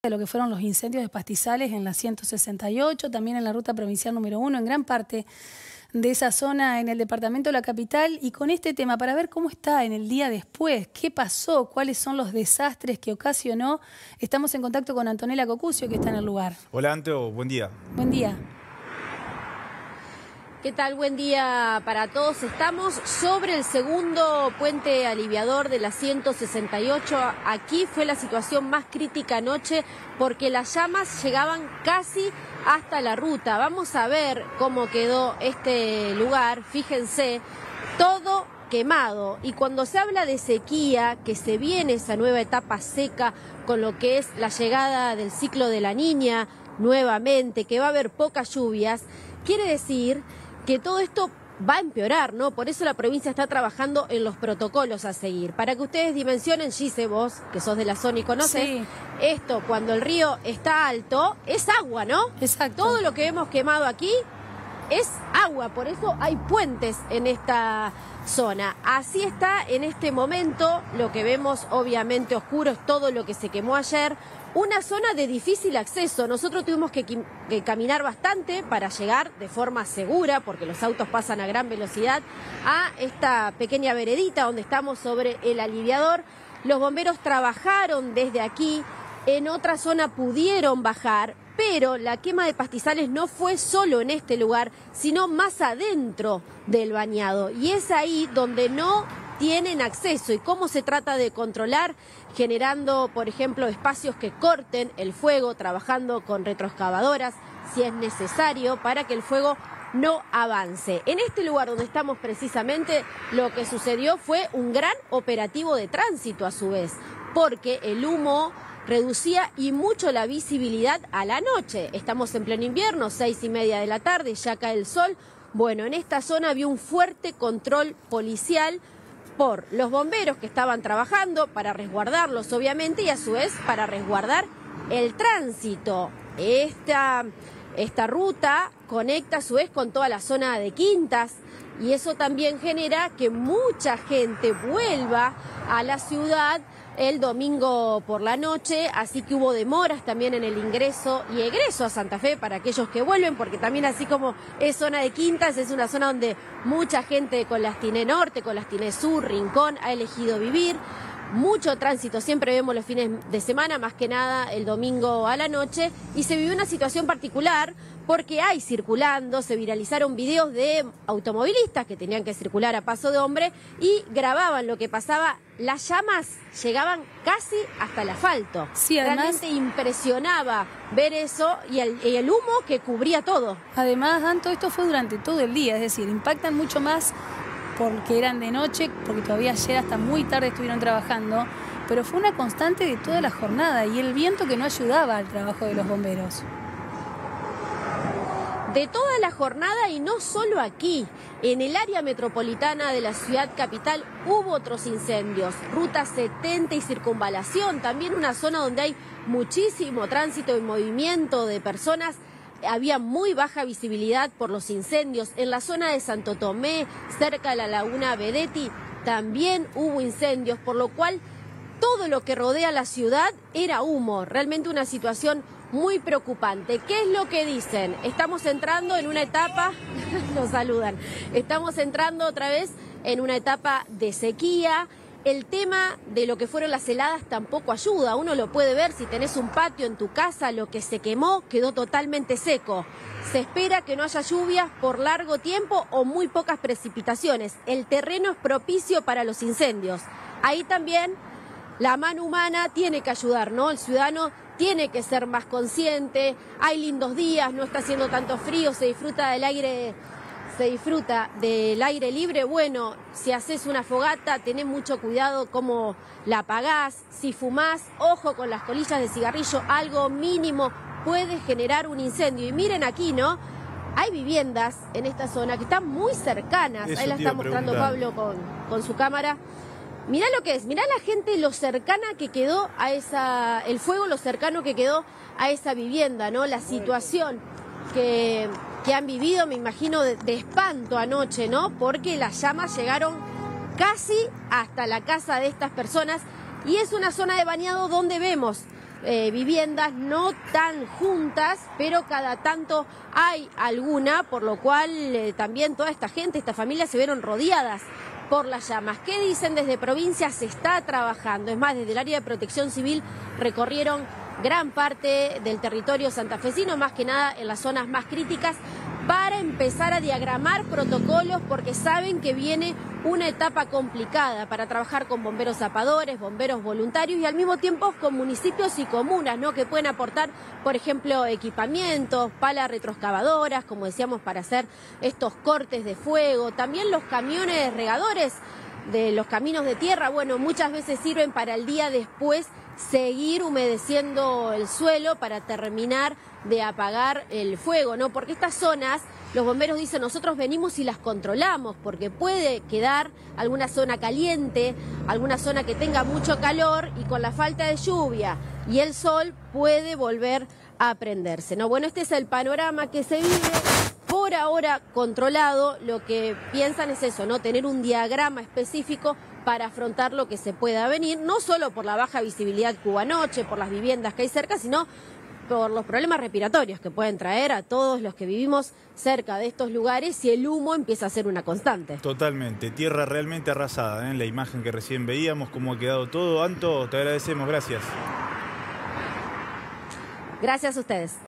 de lo que fueron los incendios de pastizales en la 168, también en la ruta provincial número 1, en gran parte de esa zona en el departamento de la capital y con este tema para ver cómo está en el día después, qué pasó, cuáles son los desastres que ocasionó. Estamos en contacto con Antonella Cocucio que está en el lugar. Hola Anteo, buen día. Buen día. ¿Qué tal? Buen día para todos. Estamos sobre el segundo puente aliviador de la 168. Aquí fue la situación más crítica anoche porque las llamas llegaban casi hasta la ruta. Vamos a ver cómo quedó este lugar. Fíjense, todo quemado. Y cuando se habla de sequía, que se viene esa nueva etapa seca con lo que es la llegada del ciclo de la niña nuevamente, que va a haber pocas lluvias, quiere decir que todo esto va a empeorar, ¿no? Por eso la provincia está trabajando en los protocolos a seguir. Para que ustedes dimensionen, Gise, vos, que sos de la zona y conoces, esto cuando el río está alto, es agua, ¿no? Exacto. Todo lo que hemos quemado aquí es agua, por eso hay puentes en esta zona. Así está en este momento, lo que vemos obviamente oscuro es todo lo que se quemó ayer, una zona de difícil acceso. Nosotros tuvimos que, caminar bastante para llegar de forma segura, porque los autos pasan a gran velocidad, a esta pequeña veredita donde estamos sobre el aliviador. Los bomberos trabajaron desde aquí, en otra zona pudieron bajar, pero la quema de pastizales no fue solo en este lugar, sino más adentro del bañado. Y es ahí donde no tienen acceso y cómo se trata de controlar generando, por ejemplo, espacios que corten el fuego, trabajando con retroexcavadoras si es necesario para que el fuego no avance. En este lugar donde estamos precisamente, lo que sucedió fue un gran operativo de tránsito a su vez, porque el humo reducía y mucho la visibilidad a la noche. Estamos en pleno invierno, seis y media de la tarde, ya cae el sol. Bueno, en esta zona había un fuerte control policial por los bomberos que estaban trabajando para resguardarlos, obviamente, y a su vez para resguardar el tránsito. Esta, esta ruta conecta a su vez con toda la zona de Quintas y eso también genera que mucha gente vuelva a la ciudad el domingo por la noche, así que hubo demoras también en el ingreso y egreso a Santa Fe para aquellos que vuelven, porque también así como es zona de Quintas, es una zona donde mucha gente con las Norte, con las Sur, Rincón, ha elegido vivir mucho tránsito, siempre vemos los fines de semana, más que nada el domingo a la noche, y se vivió una situación particular porque hay circulando, se viralizaron videos de automovilistas que tenían que circular a paso de hombre y grababan lo que pasaba. Las llamas llegaban casi hasta el asfalto. Sí, Realmente impresionaba ver eso y el, y el humo que cubría todo. Además, Dan, todo esto fue durante todo el día, es decir, impactan mucho más porque eran de noche, porque todavía ayer hasta muy tarde estuvieron trabajando, pero fue una constante de toda la jornada y el viento que no ayudaba al trabajo de los bomberos. De toda la jornada y no solo aquí, en el área metropolitana de la ciudad capital hubo otros incendios, ruta 70 y circunvalación, también una zona donde hay muchísimo tránsito y movimiento de personas había muy baja visibilidad por los incendios. En la zona de Santo Tomé, cerca de la laguna Vedetti, también hubo incendios, por lo cual todo lo que rodea la ciudad era humo. Realmente una situación muy preocupante. ¿Qué es lo que dicen? Estamos entrando en una etapa, nos saludan, estamos entrando otra vez en una etapa de sequía el tema de lo que fueron las heladas tampoco ayuda. Uno lo puede ver si tenés un patio en tu casa, lo que se quemó quedó totalmente seco. Se espera que no haya lluvias por largo tiempo o muy pocas precipitaciones. El terreno es propicio para los incendios. Ahí también la mano humana tiene que ayudar, ¿no? El ciudadano tiene que ser más consciente. Hay lindos días, no está haciendo tanto frío, se disfruta del aire se disfruta del aire libre, bueno, si haces una fogata, tenés mucho cuidado cómo la apagás, si fumás, ojo con las colillas de cigarrillo, algo mínimo puede generar un incendio. Y miren aquí, ¿no? Hay viviendas en esta zona que están muy cercanas, ahí la está mostrando Pablo con, con su cámara. Mirá lo que es, mirá la gente lo cercana que quedó a esa, el fuego, lo cercano que quedó a esa vivienda, ¿no? La situación que que han vivido, me imagino, de, espanto anoche, ¿no? Porque las llamas llegaron casi hasta la casa de estas personas y es una zona de bañado donde vemos eh, viviendas, no tan juntas, pero cada tanto hay alguna, por lo cual eh, también toda esta gente, esta familia se vieron rodeadas por las llamas. ¿Qué dicen desde provincia? Se está trabajando. Es más, desde el área de protección civil recorrieron gran parte del territorio santafesino, más que nada en las zonas más críticas, para empezar a diagramar protocolos porque saben que viene una etapa complicada para trabajar con bomberos zapadores, bomberos voluntarios y al mismo tiempo con municipios y comunas, ¿no? Que pueden aportar, por ejemplo, equipamientos, palas retroexcavadoras, como decíamos, para hacer estos cortes de fuego, también los camiones regadores de los caminos de tierra, bueno, muchas veces sirven para el día después seguir humedeciendo el suelo para terminar de apagar el fuego, ¿no? Porque estas zonas, los bomberos dicen, nosotros venimos y las controlamos, porque puede quedar alguna zona caliente, alguna zona que tenga mucho calor y con la falta de lluvia y el sol puede volver a prenderse, ¿no? Bueno, este es el panorama que se vive por ahora controlado, lo que piensan es eso, ¿no? Tener un diagrama específico para afrontar lo que se pueda venir, no solo por la baja visibilidad Cuba Noche, por las viviendas que hay cerca, sino por los problemas respiratorios que pueden traer a todos los que vivimos cerca de estos lugares si el humo empieza a ser una constante. Totalmente, tierra realmente arrasada, ¿eh? la imagen que recién veíamos, cómo ha quedado todo. Anto, te agradecemos, gracias. Gracias a ustedes.